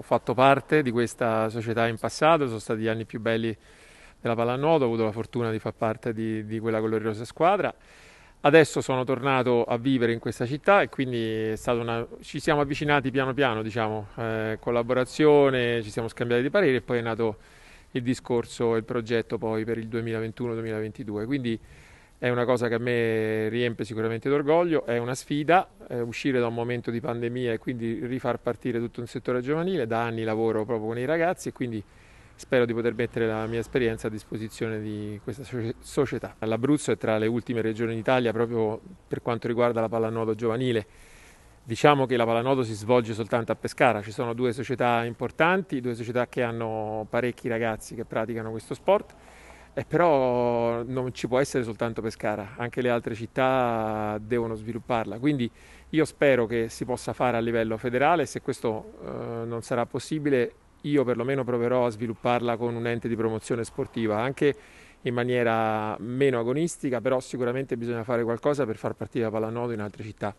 Ho fatto parte di questa società in passato, sono stati gli anni più belli della pallanuoto, ho avuto la fortuna di far parte di, di quella gloriosa squadra. Adesso sono tornato a vivere in questa città e quindi una... ci siamo avvicinati piano piano, diciamo, eh, collaborazione, ci siamo scambiati di pareri e poi è nato il discorso e il progetto per il 2021-2022. Quindi è una cosa che a me riempie sicuramente d'orgoglio, è una sfida, eh, uscire da un momento di pandemia e quindi rifar partire tutto un settore giovanile, da anni lavoro proprio con i ragazzi e quindi spero di poter mettere la mia esperienza a disposizione di questa società. L'Abruzzo è tra le ultime regioni d'Italia proprio per quanto riguarda la pallanuoto giovanile. Diciamo che la pallanuoto si svolge soltanto a Pescara, ci sono due società importanti, due società che hanno parecchi ragazzi che praticano questo sport eh, però non ci può essere soltanto Pescara, anche le altre città devono svilupparla. Quindi io spero che si possa fare a livello federale, se questo eh, non sarà possibile io perlomeno proverò a svilupparla con un ente di promozione sportiva, anche in maniera meno agonistica, però sicuramente bisogna fare qualcosa per far partire la pallanuoto in altre città.